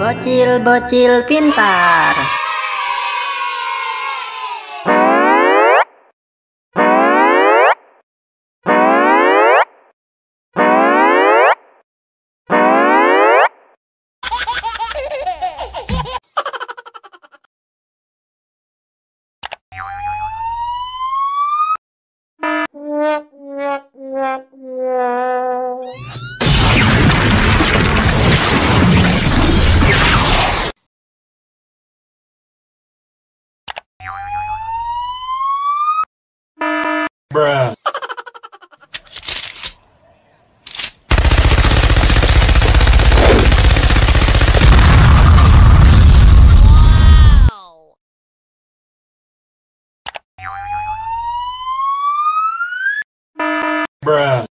Bocil-bocil pintar. bruh Wow.